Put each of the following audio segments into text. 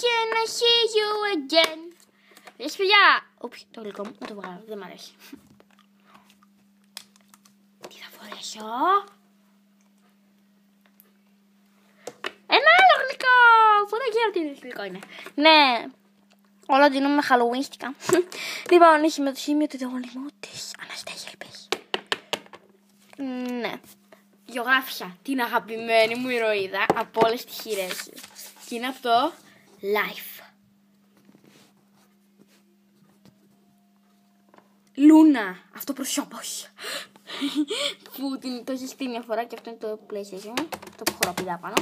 again, I see you again. Yes, παιδιά. Όπι, το γλυκό μου, να το βγάλω, δεν μ' αρέσει. Τι θα φορέσω; Ένα άλλο γλυκό. Πού δεν ξέρω τι γλυκό είναι. Ναι, όλα δίνουμε χαλουίνστικα. λοιπόν, η συμμετοχή με το διαγωνισμό της Αναστέγια Ελπής. Ναι. Γεωγράφια, την αγαπημένη μου ηρωίδα από όλες τις χειρές. Και είναι από το Life. Λούνα, αυτό προσώπος. που την, το έχεις στείλει μια φορά και αυτό είναι το PlayStation, το που χωρά πηδά πάνω.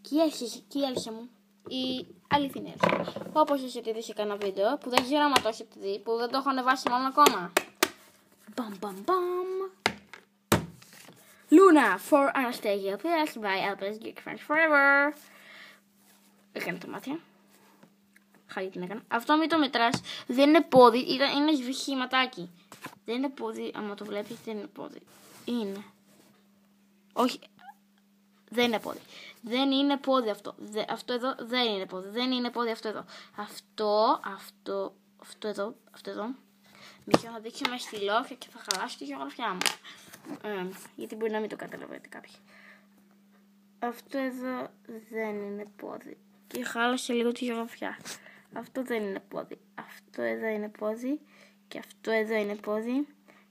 Και η Έλσια, και η Έλσια μου, η αληθινή Έλσια. Όπως έχετε δεις σε κανένα βίντεο, που δεν ξέρω αν το έχετε δει, που δεν το έχω ανεβάσει μόνο ακόμα. Μπαμ μπαμ μπαμ. Luna for Anastasia. Please by Albus Geek Friends Forever. Έκανε τα μάτια. Χάρη την έκανα. Αυτό μην το μετράς. Δεν είναι πόδι. Ήταν, είναι σβηχήματάκι. Δεν είναι πόδι. Άμα το βλέπεις δεν είναι πόδι. Είναι. Όχι. Δεν είναι πόδι. Δεν είναι πόδι αυτό. Δε, αυτό εδώ δεν είναι πόδι. Δεν είναι πόδι αυτό εδώ. Αυτό, αυτό, αυτό εδώ, αυτό εδώ. Μισό θα δείξω με στυλό και θα χαλάσει τη γεωγραφιά μου. Ε, γιατί μπορεί να μην το καταλαβαίνετε κάποιοι. Αυτό εδώ δεν είναι πόδι. Και χάλασε λίγο τη γεωγραφιά. Αυτό δεν είναι πόδι. Αυτό εδώ είναι πόδι. Και αυτό εδώ είναι πόδι.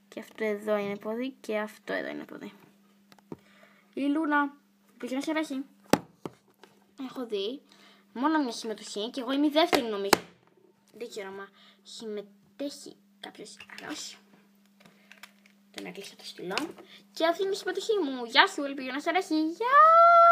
Και αυτό εδώ είναι πόδι. Και αυτό εδώ είναι πόδι. Η Λούνα πήγε να χαιρέσει. Έχω δει μόνο μια συμμετοχή και εγώ είμαι η δεύτερη νομίζω. Δεν ξέρω αν συμμετέχει κάποιος άλλος. Τον έκλεισα το στυλό. Και αυτή είναι η συμμετοχή μου. Γεια σου, ελπίζω να σε αρέσει. Γεια!